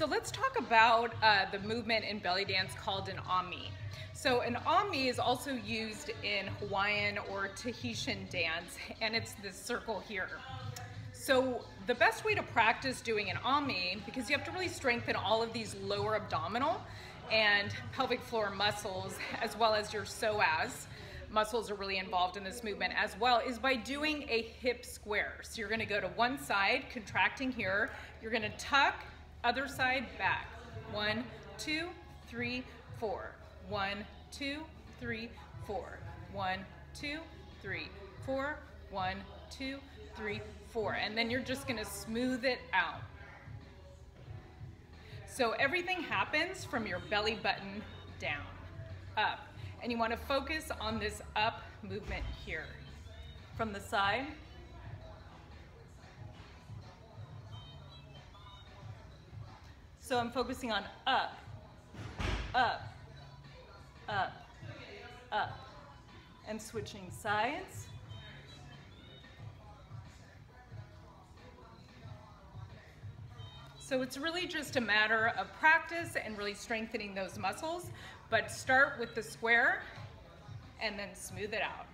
So let's talk about uh, the movement in belly dance called an ami. So an ami is also used in Hawaiian or Tahitian dance, and it's this circle here. So the best way to practice doing an ami, because you have to really strengthen all of these lower abdominal and pelvic floor muscles, as well as your psoas, muscles are really involved in this movement as well, is by doing a hip square. So you're gonna go to one side, contracting here, you're gonna tuck, other side, back. One, two, three, four. One, two, three, four. One, two, three, four. One, two, three, four. And then you're just gonna smooth it out. So everything happens from your belly button down, up. And you wanna focus on this up movement here. From the side, So I'm focusing on up, up, up, up, and switching sides. So it's really just a matter of practice and really strengthening those muscles, but start with the square and then smooth it out.